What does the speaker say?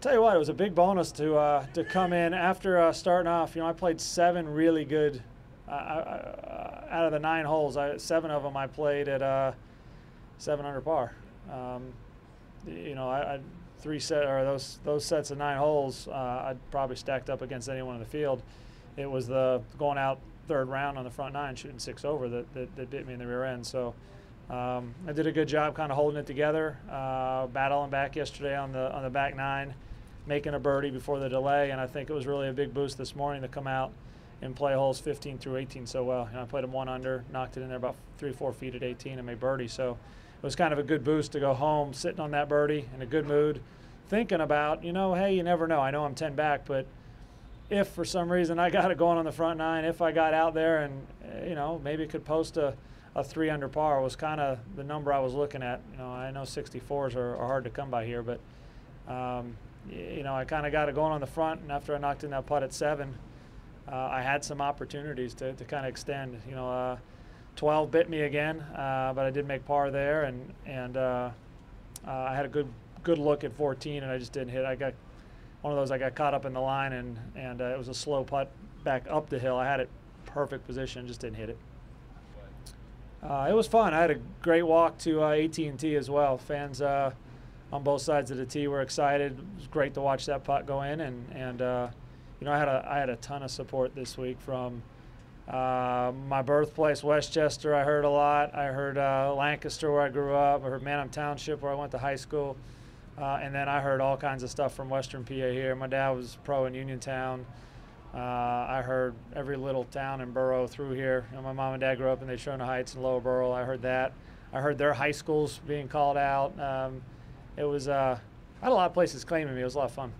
tell you what, it was a big bonus to uh, to come in after uh, starting off. You know, I played seven really good uh, uh, out of the nine holes. I, seven of them I played at uh, seven under par. Um, you know, I, I three set or those those sets of nine holes, uh, I'd probably stacked up against anyone in the field. It was the going out third round on the front nine, shooting six over that that, that bit me in the rear end. So. Um, I did a good job kind of holding it together, uh, battling back yesterday on the on the back nine, making a birdie before the delay, and I think it was really a big boost this morning to come out and play holes 15 through 18 so well. Know, I played them one under, knocked it in there about three, four feet at 18, and made birdie. So it was kind of a good boost to go home, sitting on that birdie in a good mood, thinking about, you know, hey, you never know. I know I'm 10 back, but if for some reason I got it going on the front nine, if I got out there and, you know, maybe could post a a three under par was kind of the number I was looking at. You know, I know 64s are, are hard to come by here, but um, you know, I kind of got it going on the front, and after I knocked in that putt at seven, uh, I had some opportunities to, to kind of extend. You know, uh, 12 bit me again, uh, but I did make par there, and and uh, uh, I had a good good look at 14, and I just didn't hit. I got one of those. I got caught up in the line, and and uh, it was a slow putt back up the hill. I had it perfect position, just didn't hit it. Uh, it was fun. I had a great walk to uh, 18 as well. Fans uh, on both sides of the tee were excited. It was great to watch that putt go in, and and uh, you know I had a I had a ton of support this week from uh, my birthplace, West Chester. I heard a lot. I heard Lancaster, where I grew up. I heard Manheim Township, where I went to high school, and then I heard all kinds of stuff from Western PA here. My dad was pro in Uniontown. Uh, I heard every little town and borough through here. You know, my mom and dad grew up in the Shona Heights and Lower Burrell. I heard that. I heard their high schools being called out. Um, it was, uh, I had a lot of places claiming me. It was a lot of fun.